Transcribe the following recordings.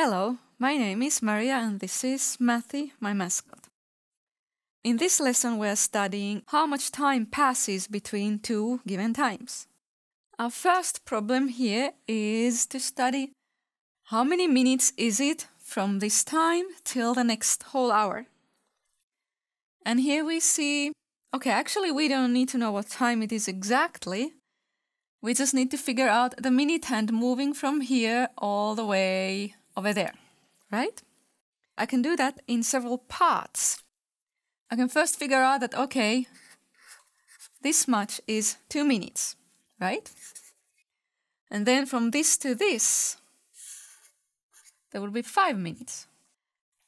Hello, my name is Maria and this is Mathy, my mascot. In this lesson we are studying how much time passes between two given times. Our first problem here is to study how many minutes is it from this time till the next whole hour. And here we see, okay, actually we don't need to know what time it is exactly. We just need to figure out the minute hand moving from here all the way over there, right? I can do that in several parts. I can first figure out that, okay, this much is two minutes, right? And then from this to this, there would be five minutes.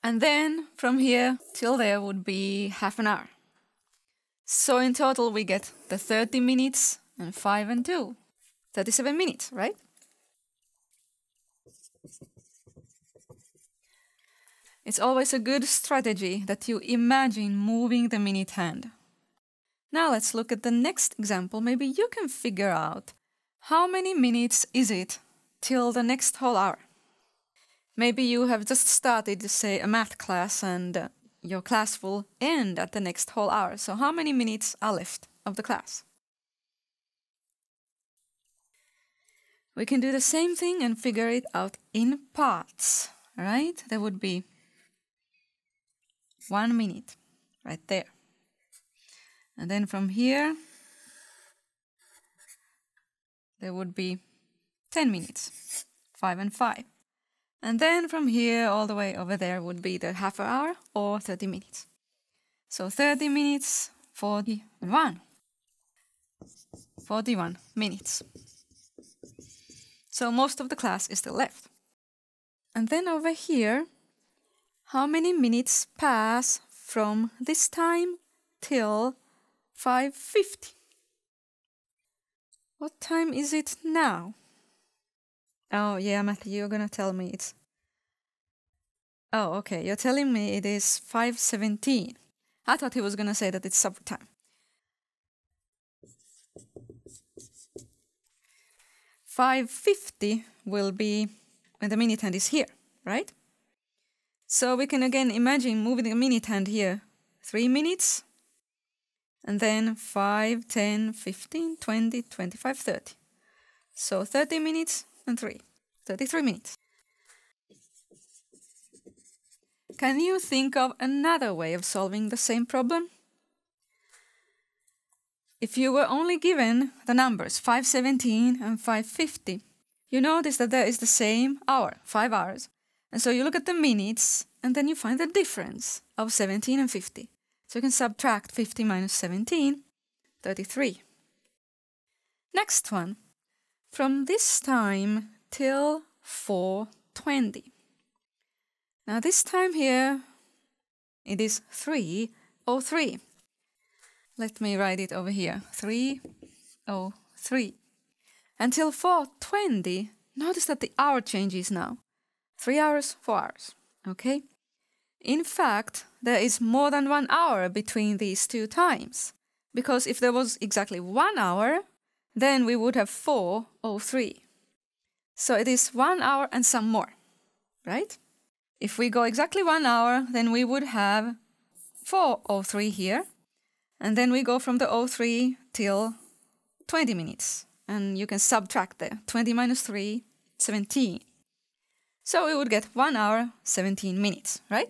And then from here till there would be half an hour. So in total we get the 30 minutes and 5 and 2. 37 minutes, right? It's always a good strategy that you imagine moving the minute hand. Now let's look at the next example. Maybe you can figure out how many minutes is it till the next whole hour. Maybe you have just started, say, a math class and uh, your class will end at the next whole hour. So how many minutes are left of the class? We can do the same thing and figure it out in parts, right? There would be one minute right there. And then from here, there would be 10 minutes, 5 and 5. And then from here all the way over there would be the half an hour or 30 minutes. So 30 minutes, 41. 41 minutes. So most of the class is still left. And then over here, how many minutes pass from this time till 5.50? What time is it now? Oh, yeah, Mathy, you're gonna tell me it's... Oh, okay, you're telling me it is 5.17. I thought he was gonna say that it's supper time. Five fifty will be when the minute hand is here, right? So we can again imagine moving the minute hand here. Three minutes, and then 5, 10, 15, 20, 25, 30. So 30 minutes and 3. 33 minutes. Can you think of another way of solving the same problem? If you were only given the numbers 517 and 550, you notice that there is the same hour, 5 hours, and so you look at the minutes and then you find the difference of 17 and 50. So you can subtract 50 minus 17, 33. Next one. From this time till 420. Now this time here, it is 303. Let me write it over here. 303. Until 420, notice that the hour changes now three hours, four hours. Okay? In fact, there is more than one hour between these two times. Because if there was exactly one hour, then we would have four three. So it is one hour and some more, right? If we go exactly one hour, then we would have four three here. And then we go from the 03 till 20 minutes. And you can subtract the 20 minus 3, 17. So we would get 1 hour 17 minutes, right?